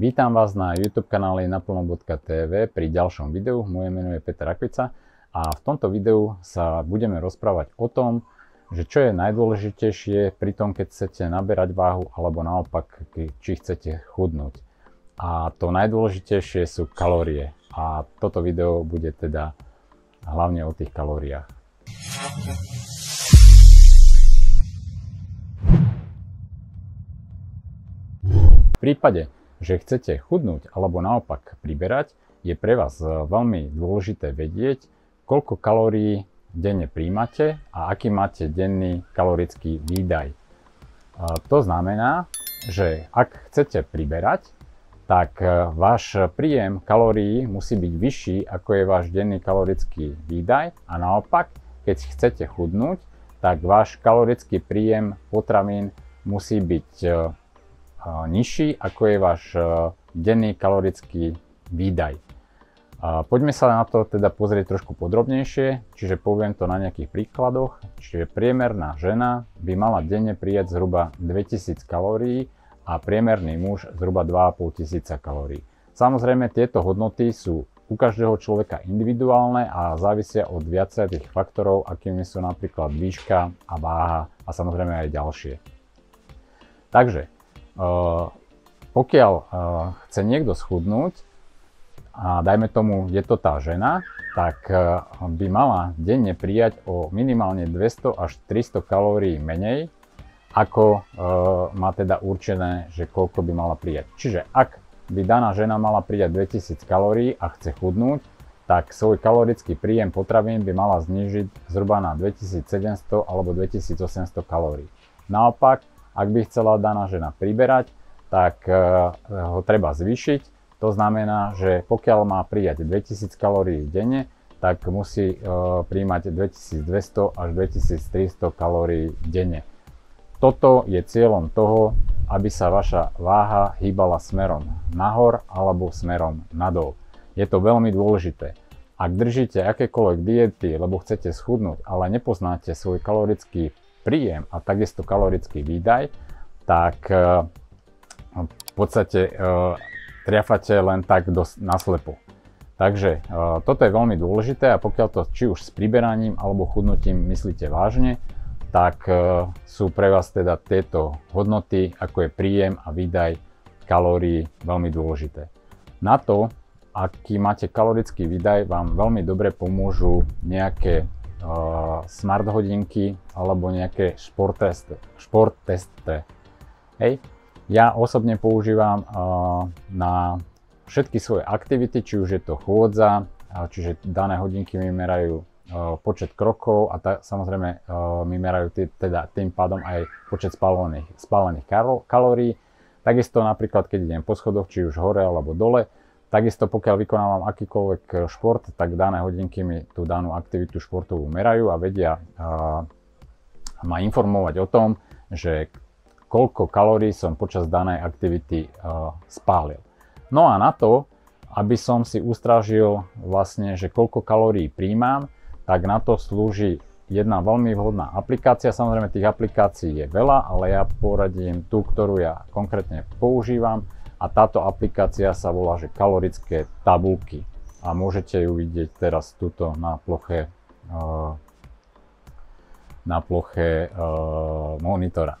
Vítam vás na YouTube kanále naplno.tv pri ďalšom videu. Moje meno je Peter Akvica a v tomto videu sa budeme rozprávať o tom, že čo je najdôležitejšie pri tom, keď chcete naberať váhu alebo naopak, či chcete chudnúť. A to najdôležitejšie sú kalórie. A toto video bude teda hlavne o tých kalóriách. V prípade, že chcete chudnúť alebo naopak priberať, je pre vás veľmi dôležité vedieť, koľko kalórií denne príjmate a aký máte denný kalorický výdaj. To znamená, že ak chcete priberať, tak váš príjem kalórií musí byť vyšší ako je váš denný kalorický výdaj a naopak, keď chcete chudnúť, tak váš kalorický príjem potravín musí byť nižší ako je váš denný kalorický výdaj. Poďme sa na to teda pozrieť trošku podrobnejšie, čiže poviem to na nejakých príkladoch. Čiže priemerná žena by mala denne prijať zhruba 2000 kalórií a priemerný muž zhruba 2500 kalórií. Samozrejme tieto hodnoty sú u každého človeka individuálne a závisia od viacerých faktorov, akými sú napríklad výška a váha a samozrejme aj ďalšie. Takže pokiaľ chce niekto schudnúť, a dajme tomu, je to tá žena, tak by mala denne prijať o minimálne 200 až 300 kalórií menej, ako má teda určené, že koľko by mala prijať. Čiže ak by daná žena mala prijať 2000 kalórií a chce chudnúť, tak svoj kalorický príjem potravín by mala znížiť zhruba na 2700 alebo 2800 kalórií. Naopak, ak by chcela daná žena priberať, tak e, ho treba zvýšiť. To znamená, že pokiaľ má prijať 2000 kalórií denne, tak musí e, príjmať 2200 až 2300 kalórií denne. Toto je cieľom toho, aby sa vaša váha hýbala smerom nahor alebo smerom nadol. Je to veľmi dôležité. Ak držíte akékoľvek diety, lebo chcete schudnúť, ale nepoznáte svoj kalorický príjem a takisto kalorický výdaj, tak e, v podstate e, triafate len tak naslepo. Takže e, toto je veľmi dôležité a pokiaľ to či už s priberaním alebo chudnutím myslíte vážne, tak sú pre vás teda tieto hodnoty, ako je príjem a výdaj kalórií veľmi dôležité. Na to, aký máte kalorický výdaj, vám veľmi dobre pomôžu nejaké smart hodinky alebo nejaké šport testy. Šport. Hej. Ja osobne používam na všetky svoje aktivity, či už je to chôdza, čiže dané hodinky mi merajú počet krokov a tá, samozrejme mi merajú tý, teda tým pádom aj počet spálených, spálených kalórií. Takisto napríklad, keď idem po schodoch, či už hore alebo dole, Takisto pokiaľ vykonávam akýkoľvek eh, šport, tak dané hodinky mi tú danú aktivitu športovú merajú a vedia uh, ma informovať o tom, že koľko kalórií som počas danej aktivity uh, spálil. No a na to, aby som si ustrážil vlastne, že koľko kalórií príjmam, tak na to slúži jedna veľmi vhodná aplikácia. Samozrejme tých aplikácií je veľa, ale ja poradím tú, ktorú ja konkrétne používam a táto aplikácia sa volá, že kalorické tabulky a môžete ju vidieť teraz tuto na ploche eh, na ploche eh, monitora.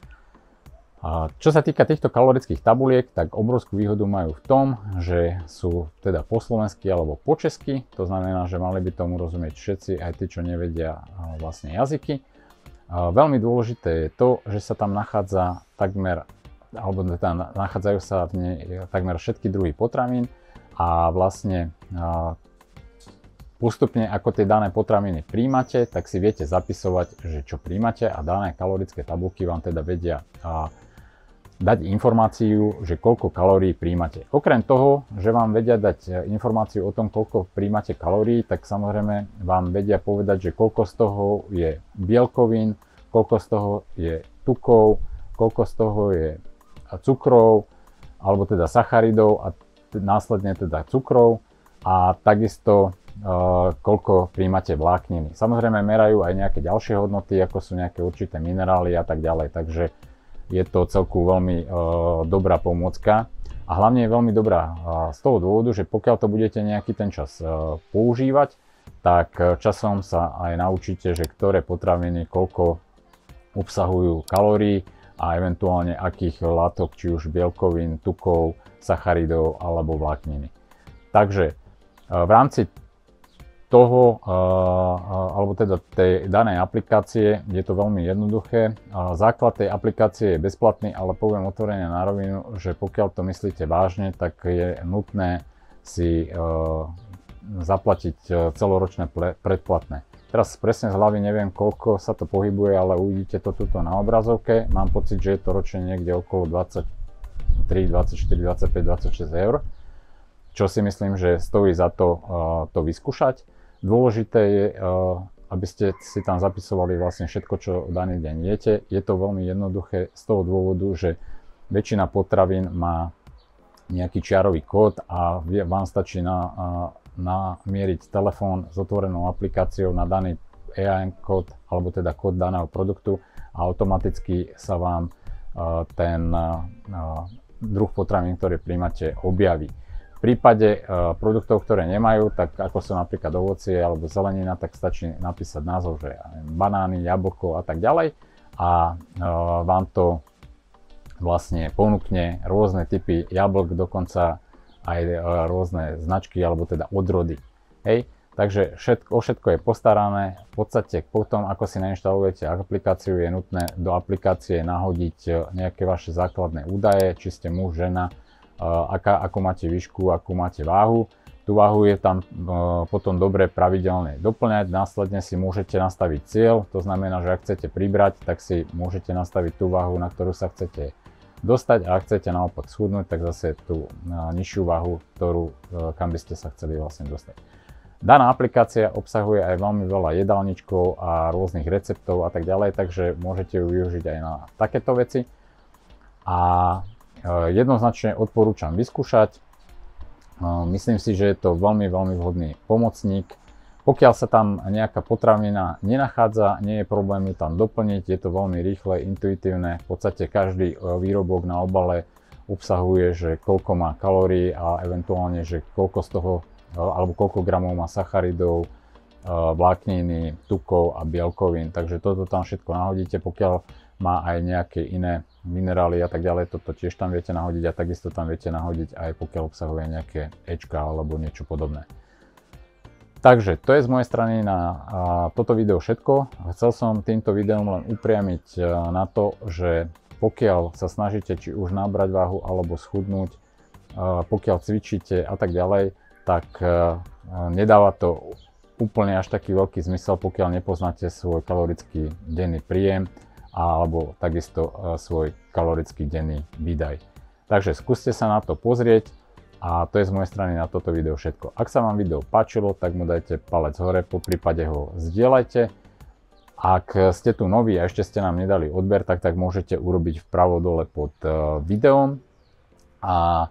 Čo sa týka týchto kalorických tabuliek, tak obrovskú výhodu majú v tom, že sú teda po slovensky alebo po česky, to znamená, že mali by tomu rozumieť všetci, aj tí, čo nevedia eh, vlastne jazyky. A veľmi dôležité je to, že sa tam nachádza takmer alebo teda nachádzajú sa v nej takmer všetky druhy potravín a vlastne postupne ako tie dané potraviny príjmate, tak si viete zapisovať, že čo príjmate a dané kalorické tabulky vám teda vedia dať informáciu, že koľko kalórií príjmate. Okrem toho, že vám vedia dať informáciu o tom, koľko príjmate kalórií, tak samozrejme vám vedia povedať, že koľko z toho je bielkovín, koľko z toho je tukov, koľko z toho je cukrov, alebo teda sacharidov a následne teda cukrov a takisto uh, koľko príjmate vlákniny. Samozrejme merajú aj nejaké ďalšie hodnoty, ako sú nejaké určité minerály a tak ďalej, takže je to celku veľmi uh, dobrá pomôcka. a hlavne je veľmi dobrá z toho dôvodu, že pokiaľ to budete nejaký ten čas používať, tak časom sa aj naučíte, že ktoré potraviny koľko obsahujú kalórií a eventuálne akých látok, či už bielkovín, tukov, sacharidov alebo vlákniny. Takže v rámci toho, alebo teda tej danej aplikácie je to veľmi jednoduché. Základ tej aplikácie je bezplatný, ale poviem otvorene na rovinu, že pokiaľ to myslíte vážne, tak je nutné si zaplatiť celoročné predplatné. Teraz presne z hlavy neviem, koľko sa to pohybuje, ale uvidíte to tuto na obrazovke. Mám pocit, že je to ročne niekde okolo 23, 24, 25, 26 eur, čo si myslím, že stojí za to to vyskúšať. Dôležité je, eh, aby ste si tam zapisovali vlastne všetko, čo daný deň jete. Je to veľmi jednoduché z toho dôvodu, že väčšina potravín má nejaký čiarový kód a vám stačí na, eh, namieriť telefón s otvorenou aplikáciou na daný EIN kód alebo teda kód daného produktu a automaticky sa vám eh, ten druh potravín, ktoré príjmate, objaví. V prípade uh, produktov, ktoré nemajú, tak ako sú napríklad ovocie alebo zelenina, tak stačí napísať názov, že banány, jablko a tak ďalej a vám to vlastne ponúkne rôzne typy jablk, dokonca aj uh, rôzne značky alebo teda odrody. Hej? Takže všetko, o všetko je postarané. V podstate potom, ako si nainštalujete aplikáciu, je nutné do aplikácie nahodiť nejaké vaše základné údaje, či ste muž, žena, aká, ako máte výšku, akú máte váhu. Tú váhu je tam potom dobre pravidelne doplňať, následne si môžete nastaviť cieľ, to znamená, že ak chcete pribrať, tak si môžete nastaviť tú váhu, na ktorú sa chcete dostať a ak chcete naopak schudnúť, tak zase tú nižšiu váhu, ktorú, kam by ste sa chceli vlastne dostať. Daná aplikácia obsahuje aj veľmi veľa jedálničkov a rôznych receptov a tak ďalej, takže môžete ju využiť aj na takéto veci. A Eh, jednoznačne odporúčam vyskúšať. Eh, myslím si, že je to veľmi, veľmi vhodný pomocník. Pokiaľ sa tam nejaká potravina nenachádza, nie je problém ju tam doplniť, je to veľmi rýchle, intuitívne. V podstate každý eh, výrobok na obale obsahuje, že koľko má kalórií a eventuálne, že koľko z toho, alebo koľko gramov má sacharidov, vlákniny, tukov a bielkovín. Takže toto tam všetko nahodíte, pokiaľ má aj nejaké iné minerály a tak ďalej, toto tiež tam viete nahodiť a takisto tam viete nahodiť aj pokiaľ obsahuje nejaké Ečka alebo niečo podobné. Takže to je z mojej strany na toto video všetko. Chcel som týmto videom len upriamiť a, na to, že pokiaľ sa snažíte či už nabrať váhu alebo schudnúť, a, pokiaľ cvičíte a tak ďalej, tak nedáva to úplne až taký veľký zmysel, pokiaľ nepoznáte svoj kalorický denný príjem alebo takisto e, svoj kalorický denný výdaj. Takže skúste sa na to pozrieť a to je z mojej strany na toto video všetko. Ak sa vám video páčilo, tak mu dajte palec hore, po prípade ho zdieľajte. Ak ste tu noví a ešte ste nám nedali odber, tak tak môžete urobiť vpravo dole pod e, videom. A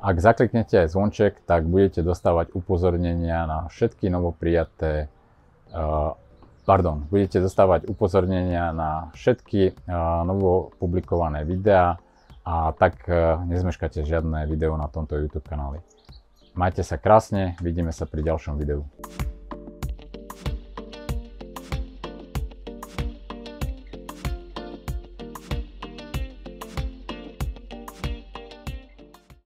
ak zakliknete aj zvonček, tak budete dostávať upozornenia na všetky novoprijaté uh, pardon, budete dostávať upozornenia na všetky uh, novo publikované videá a tak uh, nezmeškáte žiadne video na tomto YouTube kanáli. Majte sa krásne, vidíme sa pri ďalšom videu.